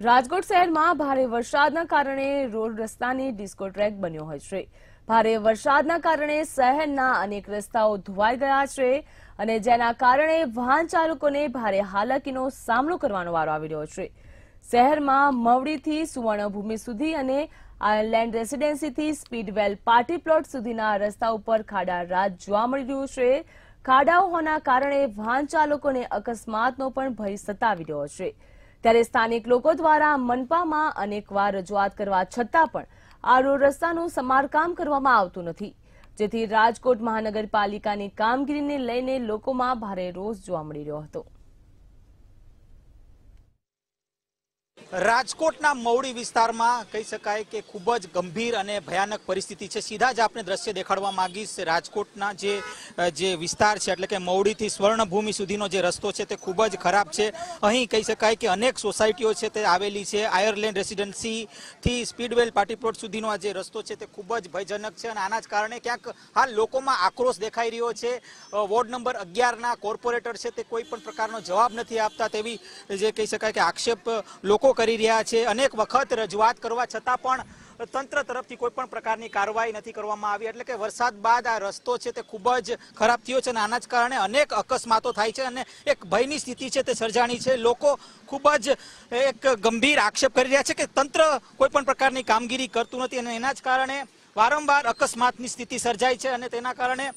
રાજકોટ શહેરમાં ભારે વરસાદના કારણે રોડ રસ્તાની ડિસ્કો ટ્રેક બન્યો હોય છે. ભારે વરસાદના કારણે શહેરના અનેક રસ્તાઓ ધોવાઈ ગયા છે અને જેના કારણે વાહન ચાલકોને ભારે હાલાકીનો સામનો કરવાનો વારો આવી રહ્યો છે. શહેરમાં મવડીથી સુવર્ણભૂમિ સુધી અને આયર્લેન્ડ રેસીડેન્સીથી સ્પીડવેલ પાર્ટી પ્લોટ સુધીના રસ્તા ઉપર ખાડા રાત જોવા મળી રહ્યું છે. ખાડાઓ હોવાના કારણે વાહન ચાલકોને અકસ્માતનો પણ ભય સતાવી રહ્યો છે. ત્યારે સ્થાનિક લોકો દ્વારા મનપામાં અનેકવાર રજૂઆત કરવા છતાં પણ આ રોડ રસ્તાનું સમારકામ કરવામાં આવતું નથી. જેથી રાજકોટ મહાનગરપાલિકાની કામગીરીને લઈને લોકોમાં ભારે રોષ જોવા મળી રહ્યો હતો. રાજકોટના મવડી વિસ્તારમાં કહી શકાય કે ખૂબ જ ગંભીર અને ભયાનક પરિસ્થિતિ છે. સીધા જ આપણે દ્રશ્ય દેખાડવા માંગીશ. રાજકોટના જે જે વિસ્તાર છે, એટલે કે મવડીથી સ્વર્ણભૂમિ સુધીનો જે રસ્તો છે, તે ખૂબ જ ખરાબ છે. અહીં કહી શકાય કે અનેક સોસાયટીઓ છે, તે આવેલી છે. આયર્લેન્ડ રેસિડેન્સીથી સ્પીડવેલ પાટીપ્લોટ સુધીનો આ જે રસ્તો છે, તે ખૂબ જ ભયજનક છે અને આના જ કારણે ક્યાંક હાલ લોકોમાં આક્રોશ દેખાઈ રહ્યો છે. વોર્ડ નંબર અગિયારના કોર્પોરેટર છે, તે કોઈ પણ પ્રકારનો જવાબ નથી આપતા તેવી જે કહી શકાય કે આક્ષેપ લોકો કરી રહ્યા છે. અનેક વખત રજૂઆત કરવા છતાં પણ તંત્ર તરફથી કોઈ પણ પ્રકારની કાર્યવાહી નથી કરવામાં આવી. એટલે કે વરસાદ બાદ આ રસ્તો છે તે ખૂબ જ ખરાબ થયો છે અને આના જ કારણે અનેક અકસ્માતો થાય છે અને એક ભયની સ્થિતિ છે તે સર્જાણી છે. લોકો ખૂબ જ એક ગંભીર આક્ષેપ કરી રહ્યા છે કે તંત્ર કોઈ પણ પ્રકારની કામગીરી કરતું નથી અને એના જ કારણે વારંવાર અકસ્માતની સ્થિતિ સર્જાય છે અને તેના કારણે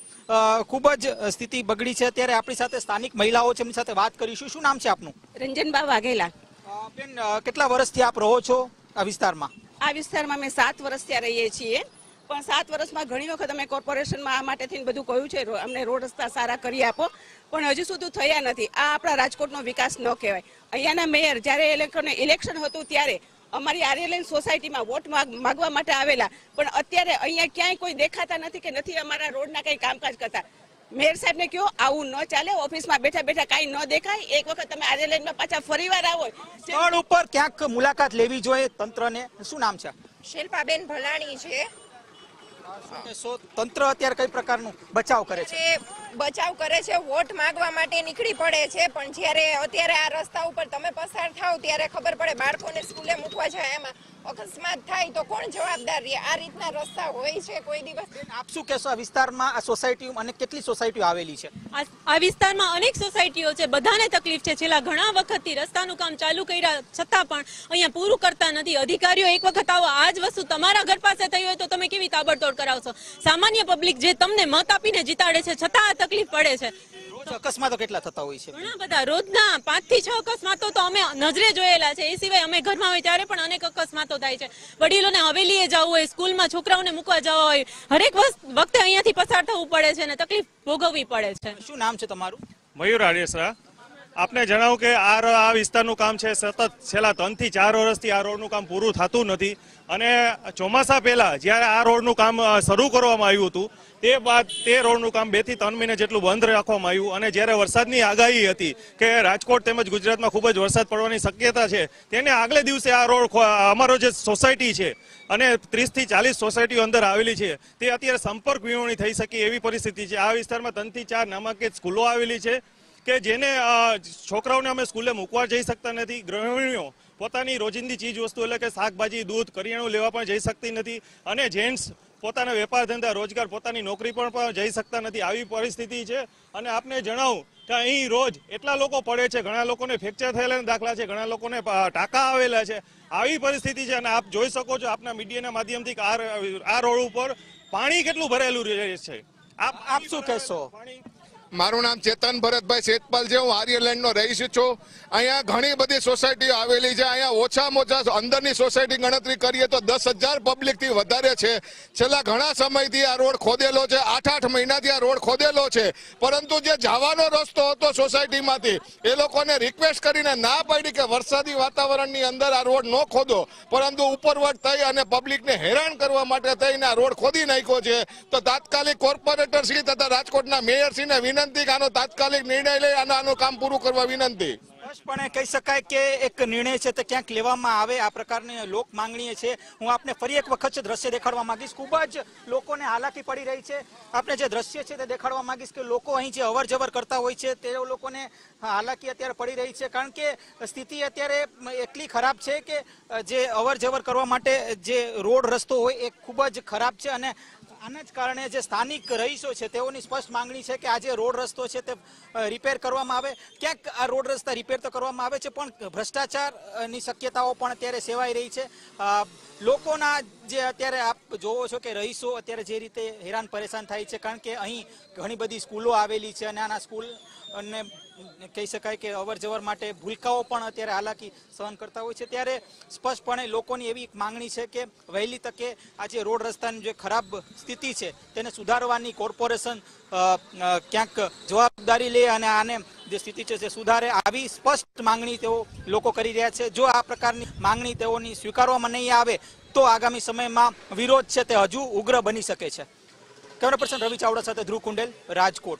ખૂબ જ સ્થિતિ બગડી છે. ત્યારે આપણી સાથે સ્થાનિક મહિલાઓ છે. એમની સાથે વાત કરીશું. શું નામ છે આપનું? રંજનબા વાઘેલા. બેન કેટલા વર્ષથી આપ રહો છો આ વિસ્તારમાં? આ વિસ્તારમાં અમે સાત વર્ષ ત્યાં રહીએ છીએ. પણ સાત વર્ષમાં ઘણી વખત અમે કોર્પોરેશનમાં આ માટે થઈને બધું કહ્યું છે અમને રોડ રસ્તા સારા કરી આપો. પણ હજુ સુધી થયા નથી. આ આપણા રાજકોટનો વિકાસ ન કહેવાય. અહીંયાના મેયર જ્યારે ઇલેક્શન હતું ત્યારે અમારી આર્યલેન સોસાયટીમાં વોટ માગ- માગવા માટે આવેલા. પણ અત્યારે અહીંયા ક્યાંય કોઈ દેખાતા નથી કે નથી અમારા રોડના કંઈ કામકાજ કરતા. મેયર સાહેબને કહો આવું ન ચાલે ઓફિસમાં બેઠા બેઠા કાંઈ ન દેખાય. એક વખત તમે આર્યલેન્ડમાં પાછા ફરીવાર આવો. સ્થળ ઉપર ક્યાંક મુલાકાત લેવી જોઈએ તંત્રને? શું નામ છે? શિલ્પાબેન ભલાણી છે. તંત્ર અત્યારે કઈ પ્રકારનું બચાવ કરે છે? બચાવ કરે છે વોટ માંગવા માટે નીકળી પડે છે પણ જ્યારે અત્યારે આ રસ્તા ઉપર તમે પસાર થાવ ત્યારે ખબર પડે બાળકોને સ્કૂલે મૂકવા જાય એમાં. અકસ્માત થાય તો કોણ જવાબદાર રહે? આ રીતના રસ્તા હોય છે કોઈ દિવસ? આપ શું કહેશો? આ વિસ્તારમાં આ સોસાયટી અને કેટલી સોસાયટીઓ આવેલી છે? આ આ વિસ્તારમાં અનેક સોસાયટીઓ છે. બધાને તકલીફ છે. છેલ્લા ઘણા વખતથી રસ્તાનું કામ ચાલુ કર્યા છતાં પણ અહીંયા પૂરું કરતા નથી. અધિકારીઓ એક વખત આવો. આ જ વસ્તુ તમારા ઘર પાસે થઈ હોય તો તમે કેવી તાબડતોડ કરાવશો? સામાન્ય પબ્લિક જે તમને મત આપીને જીતાડે છે છતાં આ તકલીફ પડે છે. અકસ્માતો કેટલા થતા હોય છે? ઘણા બધા. રોજના પાંચથી છ અકસ્માતો તો અમે નજરે જોયેલા છે. એ સિવાય અમે ઘરમાં હોય ત્યારે પણ અનેક અકસ્માતો થાય છે. વડીલોને હવેલીએ જવું હોય સ્કૂલમાં છોકરાઓને મૂકવા જવા હોય હરેક વખતે અહીંયાથી પસાર થવું પડે છે અને તકલીફ ભોગવવી પડે છે. શું નામ છે તમારું? મયુર આડેસરા આપને જણાવું કે આ આ વિસ્તારનું કામ છે સતત, છેલ્લા ત્રણથી ચાર વર્ષથી આ રોડનું કામ પૂરું થતું નથી. અને ચોમાસા પહેલાં જ્યારે આ રોડનું કામ શરૂ કરવામાં આવ્યું હતું, તે બાદ તે રોડનું કામ બેથી ત્રણ મહિને જેટલું બંધ રાખવામાં આવ્યું. અને જ્યારે વરસાદની આગાહી હતી કે રાજકોટ તેમજ ગુજરાતમાં ખૂબ જ વરસાદ પડવાની શક્યતા છે, તેને આગલે દિવસે આ રોડ અમારો જે સોસાયટી છે, અને ત્રીસથી ચાલીસ સોસાયટીઓ અંદર આવેલી છે, તે અત્યારે સંપર્ક વિહોણી થઈ શકે એવી પરિસ્થિતિ છે. આ વિસ્તારમાં ત્રણથી ચાર નામાંકિત સ્કૂલો આવેલી છે. કે જેને છોકરાઓને અમે સ્કૂલે મૂકવા જઈ શકતા નથી, ગૃહિણીઓ પોતાની રોજિંદી ચીજ વસ્તુ એટલે કે શાકભાજી, દૂધ, કરિયાણું લેવા પણ જઈ શકતી નથી અને જેન્ટ્સ પોતાના વેપાર ધંધા, રોજગાર, પોતાની નોકરી પણ પણ જઈ શકતા નથી. આવી પરિસ્થિતિ છે અને આપને જણાવું કે અહીં રોજ એટલા લોકો પડે છે, ઘણા લોકોને ફ્રેક્ચર થયેલા દાખલા છે, ઘણા લોકોને ટાંકા આવેલા છે. આવી પરિસ્થિતિ છે અને આપ જોઈ શકો છો આપના મીડિયાના માધ્યમથી આ રોડ ઉપર પાણી કેટલું ભરેલું છે. આપ આપ શું કહેશો? મારું નામ ચેતન ભરતભાઈ શેતપાલ છે, હું આર્યલેન્ડ નો રહીશ છું. અહીંયા ઘણી બધી સોસાયટીઓ આવેલી છે, અહીંયા ઓછામાં ઓછા અંદરની સોસાયટી ગણતરી કરીએ તો દસ હજાર પબ્લિકથી વધારે છે. છેલ્લા ઘણા સમયથી આ રોડ ખોદેલો છે, આઠ આઠ મહિનાથી આ રોડ ખોદેલો છે. પરંતુ જે જવાનો રસ્તો હતો સોસાયટીમાંથી, એ લોકોને રિક્વેસ્ટ કરીને ના પાડી કે વરસાદી વાતાવરણની અંદર આ રોડ ન ખોદો. પરંતુ ઉપરવટ થઈ અને પબ્લિકને હેરાન કરવા માટે થઈને આ રોડ ખોદી નાખ્યો છે. તો તાત્કાલિક કોર્પોરેટર શ્રી તથા રાજકોટના મેયર શ્રીને વિનંતી વિનંતી કે આનો તાત્કાલિક નિર્ણય લઈ અને આનું કામ પૂરું કરવા વિનંતી. સ્પષ્ટપણે કહી શકાય કે એક નિર્ણય છે તે ક્યાંક લેવામાં આવે, આ પ્રકારની લોક માંગણી છે. હું આપને ફરી એક વખત દ્રશ્ય દેખાડવા માંગીશ. ખૂબ જ લોકોને હાલાકી પડી રહી છે. આપણે જે દ્રશ્ય છે તે દેખાડવા માંગીશ કે લોકો અહીં જે અવર કરતા હોય છે તે લોકોને હાલાકી અત્યારે પડી રહી છે. કારણ કે સ્થિતિ અત્યારે એટલી ખરાબ છે કે જે અવર કરવા માટે જે રોડ રસ્તો હોય એ ખૂબ જ ખરાબ છે અને આના જ કારણે જે સ્થાનિક રહીશો છે, તેઓની સ્પષ્ટ માંગણી છે કે આ જે રોડ રસ્તો છે તે રિપેર કરવામાં આવે. ક્યાંક આ રોડ રસ્તા રિપેર તો કરવામાં આવે છે, પણ ભ્રષ્ટાચારની શક્યતાઓ પણ અત્યારે સેવાઈ રહી છે. લોકોના જે અત્યારે આપ જોવો છો કે રહીશો અત્યારે જે રીતે હેરાન પરેશાન થાય છે, કારણ કે અહીં ઘણી બધી સ્કૂલો આવેલી છે અને આના સ્કૂલ અને કહી શકાય કે અવર જવર માટે ભૂલકાઓ પણ અત્યારે હાલાકી સહન કરતા હોય છે. ત્યારે સ્પષ્ટપણે લોકોની એવી એક માંગણી છે કે વહેલી તકે આ જે રોડ રસ્તાની જે ખરાબ સ્થિતિ છે તેને સુધારવાની કોર્પોરેશન ક્યાંક જવાબદારી લે અને આને જે સ્થિતિ છે તે સુધારે આવી સ્પષ્ટ માંગણી તેઓ લોકો કરી રહ્યા છે. જો આ પ્રકારની માંગણી તેઓની સ્વીકારવામાં નહીં આવે તો આગામી સમયમાં વિરોધ છે તે હજુ ઉગ્ર બની શકે છે. કેમેરા પર્સન રવિ ચાવડા સાથે ધ્રુવ કુંડેલ, રાજકોટ.